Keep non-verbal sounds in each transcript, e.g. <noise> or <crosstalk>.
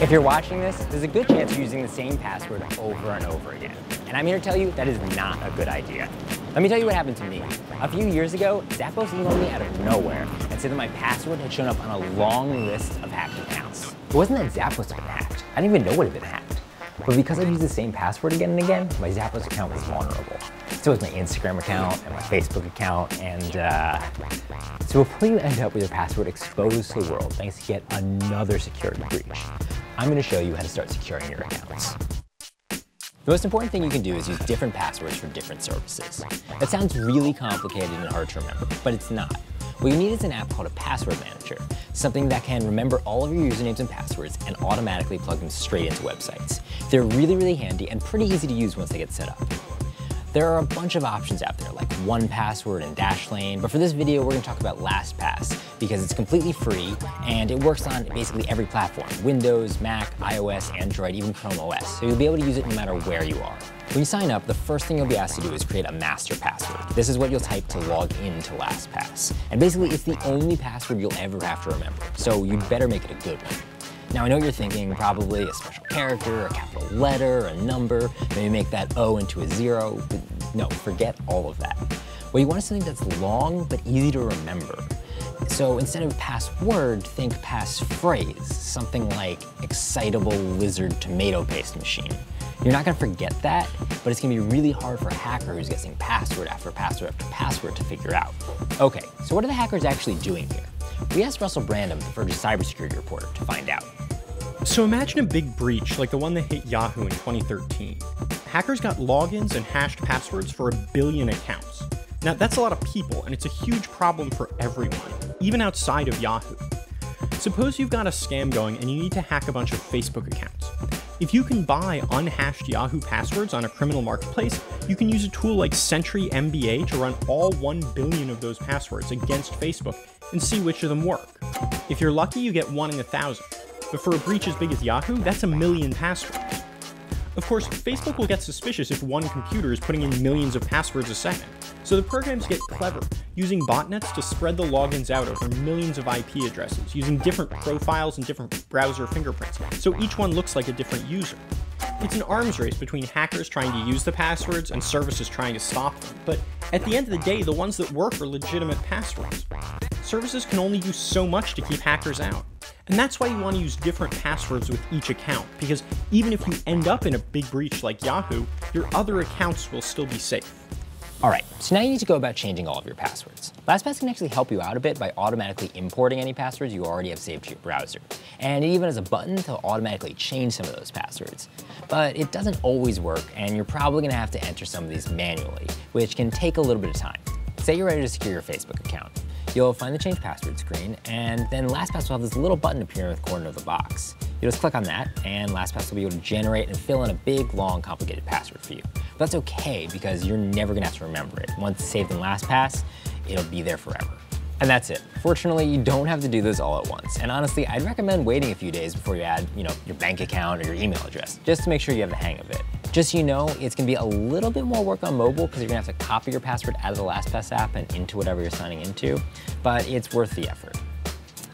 If you're watching this, there's a good chance you're using the same password over and over again. And I'm here to tell you that is not a good idea. Let me tell you what happened to me. A few years ago, Zappos emailed me out of nowhere and said that my password had shown up on a long list of hacked accounts. It wasn't that Zappos had been hacked. I didn't even know it had been hacked. But because I'd used the same password again and again, my Zappos account was vulnerable. So was my Instagram account and my Facebook account, and uh, so you end up with your password exposed to the world thanks to yet another security breach, I'm gonna show you how to start securing your accounts. The most important thing you can do is use different passwords for different services. That sounds really complicated and hard to remember, but it's not. What you need is an app called a password manager, something that can remember all of your usernames and passwords and automatically plug them straight into websites. They're really, really handy and pretty easy to use once they get set up. There are a bunch of options out there like 1Password and Dashlane, but for this video we're going to talk about LastPass because it's completely free and it works on basically every platform, Windows, Mac, iOS, Android, even Chrome OS, so you'll be able to use it no matter where you are. When you sign up, the first thing you'll be asked to do is create a master password. This is what you'll type to log in into LastPass. And basically, it's the only password you'll ever have to remember, so you'd better make it a good one. Now, I know you're thinking probably a special character, a capital letter, a number, maybe make that O into a zero. No, forget all of that. What you want is something that's long but easy to remember. So instead of password, think passphrase, something like excitable lizard tomato paste machine. You're not gonna forget that, but it's gonna be really hard for a hacker who's guessing password after password after password to figure out. Okay, so what are the hackers actually doing here? We asked Russell Brandom, the Verge's cybersecurity reporter, to find out. So imagine a big breach like the one that hit Yahoo in 2013. Hackers got logins and hashed passwords for a billion accounts. Now that's a lot of people, and it's a huge problem for everyone, even outside of Yahoo. Suppose you've got a scam going and you need to hack a bunch of Facebook accounts. If you can buy unhashed Yahoo passwords on a criminal marketplace, you can use a tool like Sentry MBA to run all 1 billion of those passwords against Facebook and see which of them work. If you're lucky, you get one in a thousand. But for a breach as big as Yahoo, that's a million passwords. Of course, Facebook will get suspicious if one computer is putting in millions of passwords a second, so the programs get clever, using botnets to spread the logins out over millions of IP addresses, using different profiles and different browser fingerprints, so each one looks like a different user. It's an arms race between hackers trying to use the passwords and services trying to stop them, but at the end of the day, the ones that work are legitimate passwords. Services can only use so much to keep hackers out. And that's why you want to use different passwords with each account, because even if you end up in a big breach like Yahoo, your other accounts will still be safe. All right, so now you need to go about changing all of your passwords. LastPass can actually help you out a bit by automatically importing any passwords you already have saved to your browser. And it even has a button to automatically change some of those passwords. But it doesn't always work, and you're probably gonna have to enter some of these manually, which can take a little bit of time. Say you're ready to secure your Facebook account. You'll find the change password screen, and then LastPass will have this little button appear in the corner of the box. You'll just click on that, and LastPass will be able to generate and fill in a big, long, complicated password for you. But that's okay, because you're never gonna have to remember it. Once saved in LastPass, it'll be there forever. And that's it. Fortunately, you don't have to do this all at once. And honestly, I'd recommend waiting a few days before you add, you know, your bank account or your email address, just to make sure you have the hang of it. Just so you know, it's gonna be a little bit more work on mobile because you're gonna have to copy your password out of the LastPass app and into whatever you're signing into, but it's worth the effort.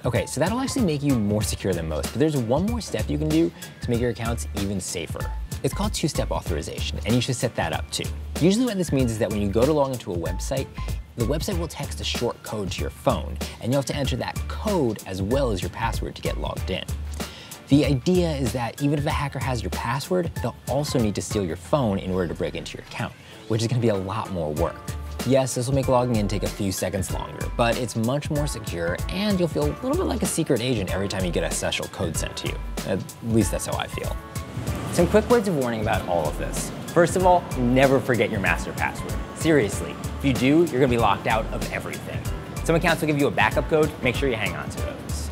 Okay, so that'll actually make you more secure than most, but there's one more step you can do to make your accounts even safer. It's called two-step authorization, and you should set that up too. Usually what this means is that when you go to log into a website, the website will text a short code to your phone, and you'll have to enter that code as well as your password to get logged in. The idea is that even if a hacker has your password, they'll also need to steal your phone in order to break into your account, which is gonna be a lot more work. Yes, this will make logging in take a few seconds longer, but it's much more secure and you'll feel a little bit like a secret agent every time you get a special code sent to you. At least that's how I feel. Some quick words of warning about all of this. First of all, never forget your master password. Seriously, if you do, you're gonna be locked out of everything. Some accounts will give you a backup code, make sure you hang on to those.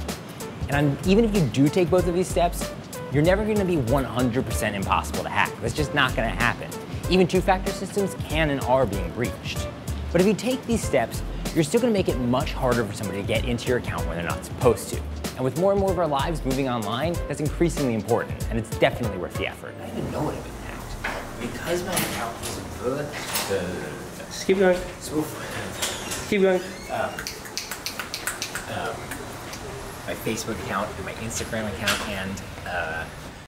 And even if you do take both of these steps, you're never gonna be 100% impossible to hack. That's just not gonna happen. Even two-factor systems can and are being breached. But if you take these steps, you're still gonna make it much harder for somebody to get into your account when they're not supposed to. And with more and more of our lives moving online, that's increasingly important, and it's definitely worth the effort. I didn't know it had been hacked. Because my account wasn't good, the Just keep going. spoof, <laughs> Keep going. um, um, my Facebook account, and my Instagram account, and uh,